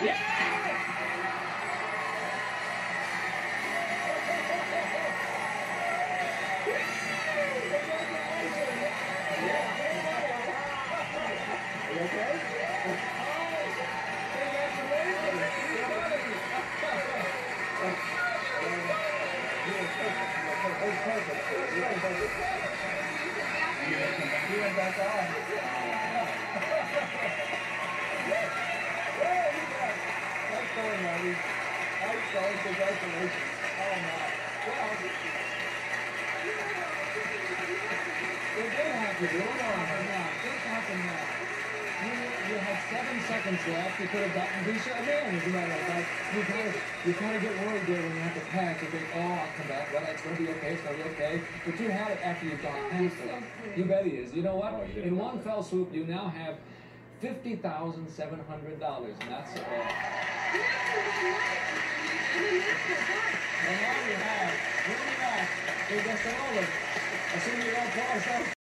yeah. went back on. Now, just happened now. You, you had seven seconds left. You could have gotten uh, man, as a matter. You kind of you kind of get worried there when you have to pass. You think, oh, I'll come back. Well, it's going to be okay. It's going to be okay. But you had it after you've gone past it. You bet he is. You know what? In one fell swoop, you now have fifty thousand seven hundred dollars, and that's all. Well, now you have. Look at that. They got all